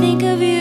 think of you.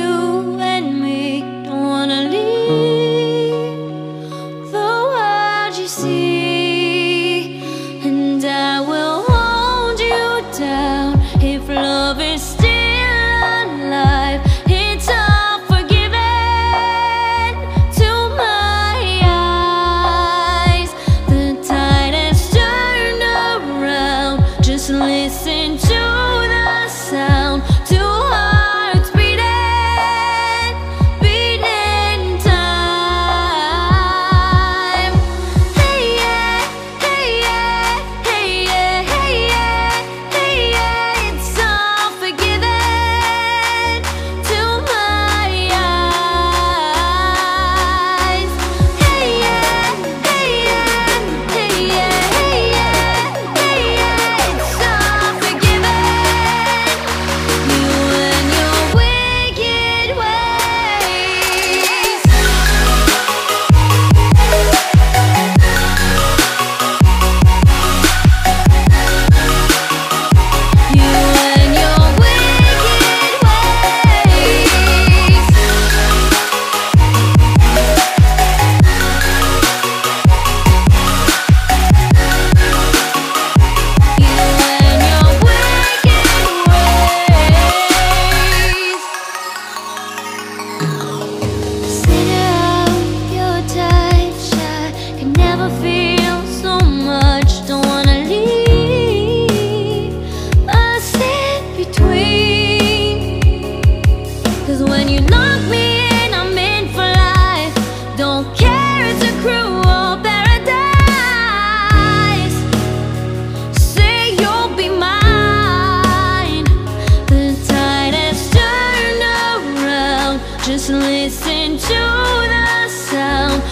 You me in, I'm in for life. Don't care, it's a cruel paradise. Say you'll be mine. The tide has turned around. Just listen to the sound.